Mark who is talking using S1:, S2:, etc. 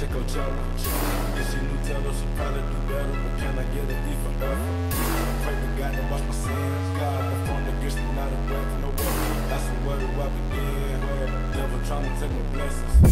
S1: Check Coachella. If she Nutella, she probably do better. But can I get a D for effort? Pray to God to wash my sins. God, the form against me, not a breath, no way. That's the word where I begin. Devil trying to take my blessings.